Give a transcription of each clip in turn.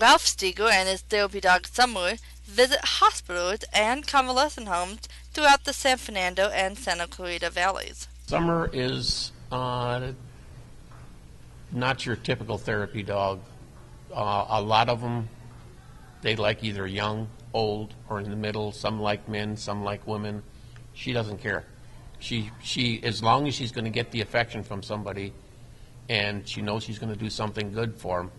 Ralph Steger and his therapy dog Summer visit hospitals and convalescent homes throughout the San Fernando and Santa Clarita valleys. Summer is uh, not your typical therapy dog. Uh, a lot of them, they like either young, old, or in the middle. Some like men, some like women. She doesn't care. She she as long as she's going to get the affection from somebody, and she knows she's going to do something good for them,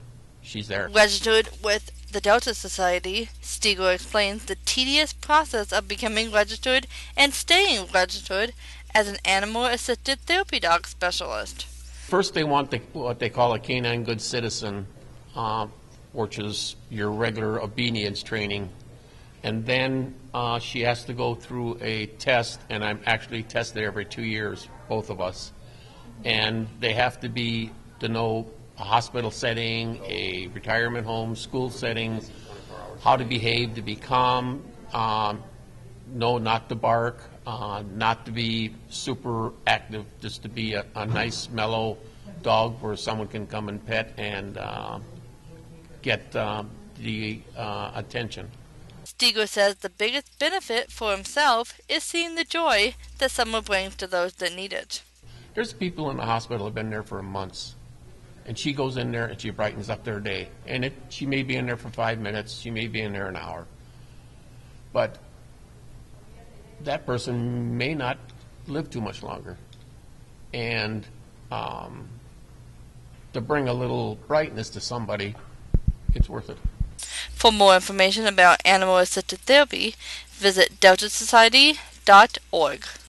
she's there. Registered with the Delta Society, Steger explains the tedious process of becoming registered and staying registered as an animal assisted therapy dog specialist. First, they want the, what they call a canine good citizen, uh, which is your regular obedience training. And then uh, she has to go through a test, and I'm actually tested every two years, both of us. And they have to be to know a hospital setting, a retirement home, school setting, how to behave, to be calm, um, no, not to bark, uh, not to be super active, just to be a, a nice, mellow dog where someone can come and pet and uh, get uh, the uh, attention. Steger says the biggest benefit for himself is seeing the joy that someone brings to those that need it. There's people in the hospital who have been there for months, and she goes in there and she brightens up their day. And it, she may be in there for five minutes, she may be in there an hour, but that person may not live too much longer. And um, to bring a little brightness to somebody, it's worth it. For more information about animal assisted therapy, visit deltasociety.org.